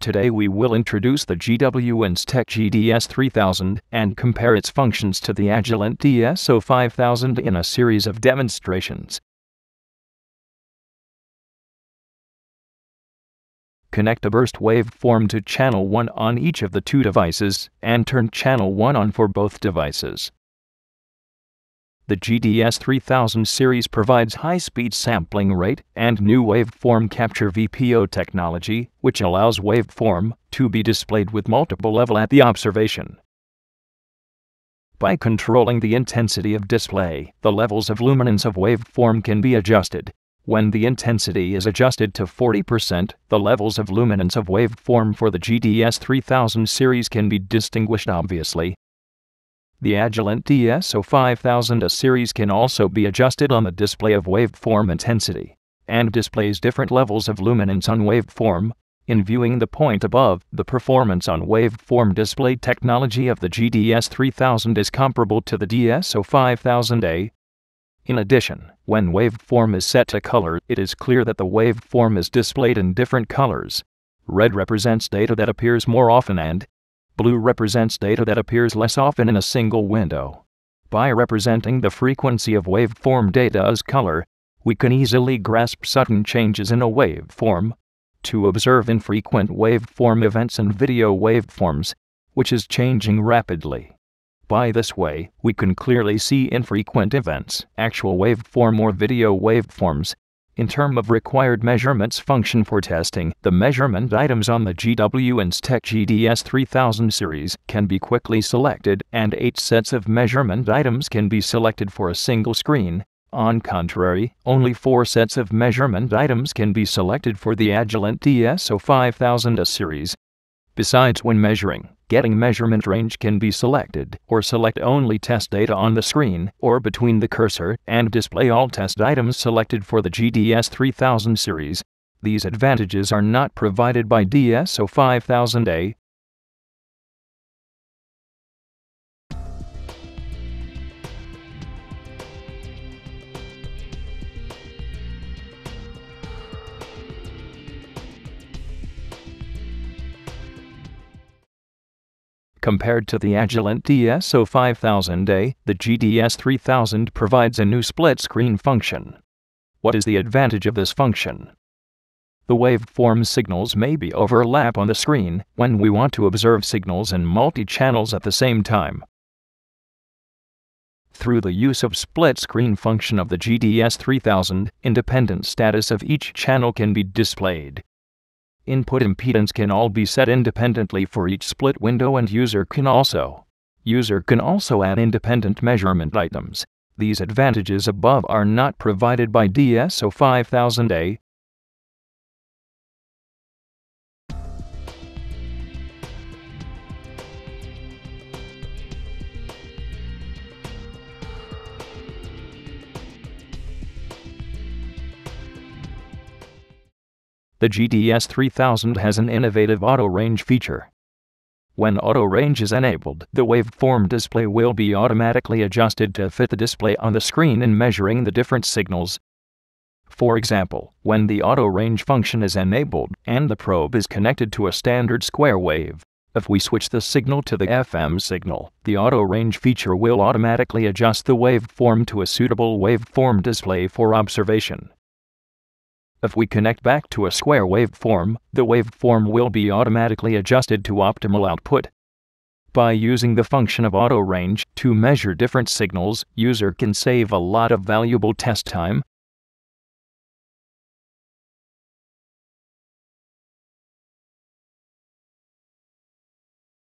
Today we will introduce the GW Instek GDS 3000 and compare its functions to the Agilent DSO 5000 in a series of demonstrations. Connect a burst waveform to channel 1 on each of the two devices and turn channel 1 on for both devices. The GDS 3000 series provides high-speed sampling rate and new waveform capture VPO technology, which allows waveform to be displayed with multiple level at the observation. By controlling the intensity of display, the levels of luminance of waveform can be adjusted. When the intensity is adjusted to 40%, the levels of luminance of waveform for the GDS 3000 series can be distinguished obviously. The Agilent DSO 5000 A series can also be adjusted on the display of waveform intensity and displays different levels of luminance on waveform. In viewing the point above, the performance on waveform display technology of the GDS 3000 is comparable to the DSO 5000A. In addition, when waveform is set to color, it is clear that the waveform is displayed in different colors. Red represents data that appears more often and Blue represents data that appears less often in a single window. By representing the frequency of waveform data as color, we can easily grasp sudden changes in a waveform. To observe infrequent waveform events and video waveforms, which is changing rapidly. By this way, we can clearly see infrequent events, actual waveform or video waveforms, in term of required measurements function for testing, the measurement items on the GW Instek GDS 3000 series can be quickly selected and 8 sets of measurement items can be selected for a single screen. On contrary, only 4 sets of measurement items can be selected for the Agilent DSO 5000 A series. Besides when measuring, getting measurement range can be selected, or select only test data on the screen, or between the cursor, and display all test items selected for the GDS 3000 series. These advantages are not provided by DSO 5000A, Compared to the Agilent DSO 5000A, the GDS 3000 provides a new split screen function. What is the advantage of this function? The waveform signals may be overlap on the screen when we want to observe signals in multi-channels at the same time. Through the use of split screen function of the GDS 3000, independent status of each channel can be displayed. Input impedance can all be set independently for each split window and user can also. User can also add independent measurement items. These advantages above are not provided by DSO 5000A, the GDS 3000 has an innovative auto range feature. When auto range is enabled, the waveform display will be automatically adjusted to fit the display on the screen in measuring the different signals. For example, when the auto range function is enabled and the probe is connected to a standard square wave, if we switch the signal to the FM signal, the auto range feature will automatically adjust the waveform to a suitable waveform display for observation. If we connect back to a square waveform, the waveform will be automatically adjusted to optimal output. By using the function of auto range to measure different signals, user can save a lot of valuable test time